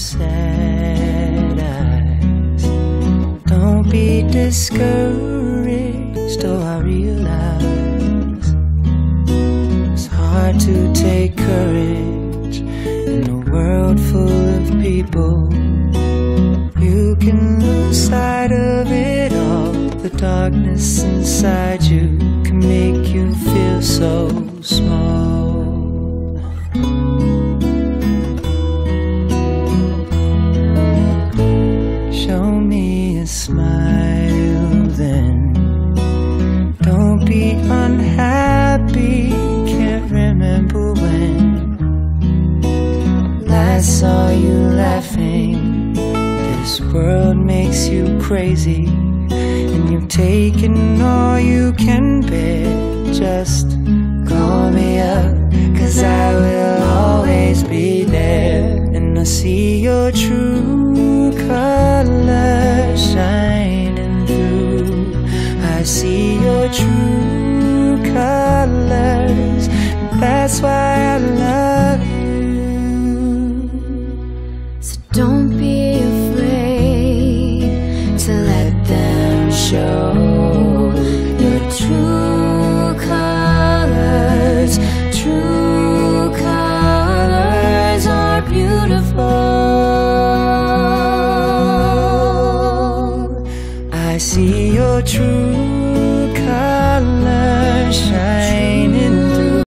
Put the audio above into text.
sad eyes. Don't be discouraged, though I realize it's hard to take courage in a world full of people. You can lose sight of it all, the darkness inside you. A smile then. Don't be unhappy. Can't remember when last saw you laughing. This world makes you crazy, and you've taken all you can bear. Just call me up, cause I will I see your true colors. That's why I love you. So don't be afraid to let them show see your true color.